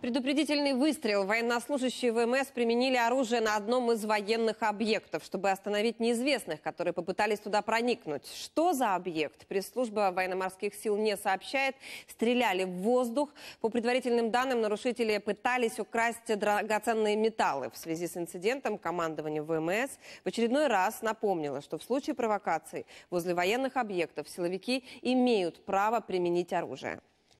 Предупредительный выстрел. Военнослужащие ВМС применили оружие на одном из военных объектов, чтобы остановить неизвестных, которые попытались туда проникнуть. Что за объект? Пресс-служба военно-морских сил не сообщает. Стреляли в воздух. По предварительным данным, нарушители пытались украсть драгоценные металлы. В связи с инцидентом командование ВМС в очередной раз напомнило, что в случае провокации возле военных объектов силовики имеют право применить оружие.